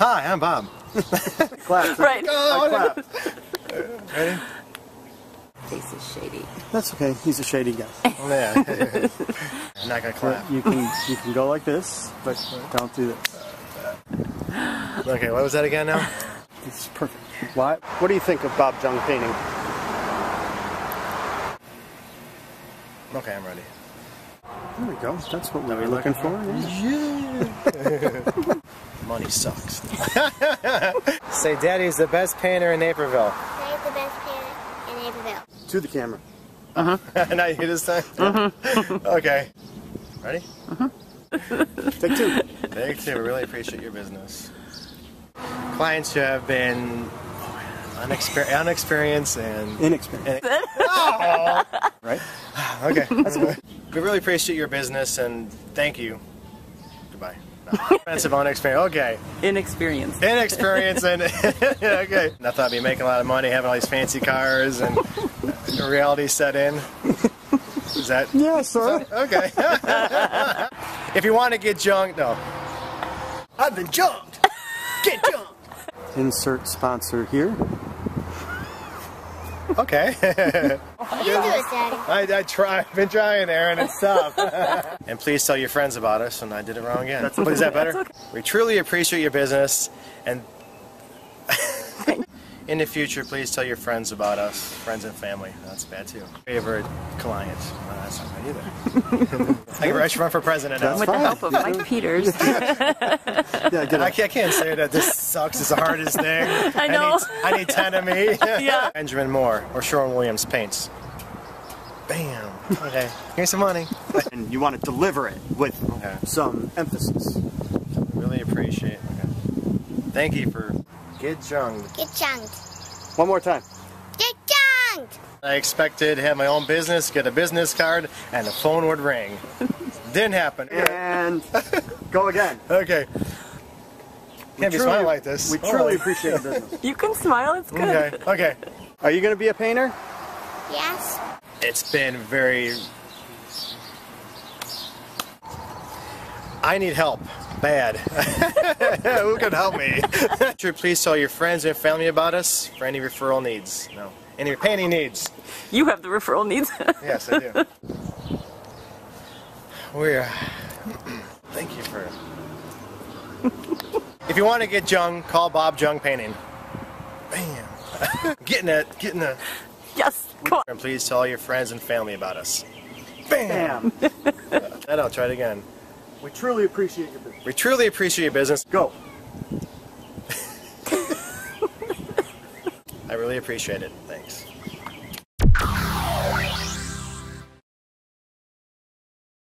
Hi, I'm Bob. Clap. Right. Oh, clap. Ready? Face is shady. That's okay. He's a shady guy. Oh, yeah. I'm not gonna clap. You can you can go like this, but don't do this. Okay, what was that again now? This is perfect. What? What do you think of Bob Jung painting? Okay, I'm ready. There we go. That's what we were looking for. Yeah. Money sucks. Say, Daddy's the best painter in Naperville. That is the best painter in Naperville. To the camera. Uh huh. and I hear this time? okay. Ready? Uh huh. Take two. Take two. We really appreciate your business. Clients who have been unexper- unexperienced and. Inexperienced. Right? Okay. That's good. We really appreciate your business and thank you. Goodbye. No. Expensive, unexperienced. Okay. Inexperienced. Inexperienced and. okay. I thought I'd be making a lot of money having all these fancy cars and reality set in. Is that. Yeah, sir. Okay. if you want to get junked, no. I've been junked. Get junked. Insert sponsor here. Okay. You do it, Daddy. I, I try. I've been trying, Aaron. It's tough. and please tell your friends about us. And I did it wrong again. That's Is that better? That's We truly appreciate your business, and in the future, please tell your friends about us, friends and family. That's bad too. Favorite client. No, that's not right either. I can- I should run for president now. That's With the help of Mike Peters. Yeah, get I can't, I can't say that this sucks. It's the hardest thing. I know. need, I need 10 of me. Yeah. Benjamin Moore or Sherwin Williams paints. Bam. Okay. Here's some money. And you want to deliver it with Okay. some emphasis. Really appreciate it. Okay. Thank you for get Jung. Get chunked. One more time. Get chunked! I expected to have my own business, get a business card, and the phone would ring. Didn't happen. And go again. Okay. Can't be truly- smiling like this. We truly oh. appreciate your business. You can smile, it's good. Okay. Okay. Are you going to be a painter? Yes? It's been very. I need help. Bad. Who can help me? Sure, please tell your friends and family about us for any referral needs. No. Any painting needs. You have the referral needs. Yes, I do. We're. Thank you for. if you want to get Jung, call Bob Jung Painting. Bam. getting it, getting it. yes, And please tell all your friends and family about us. Bam. Bam. That I'll try it again. we truly appreciate your business. We truly appreciate your business. Go. I really appreciate it. Thanks.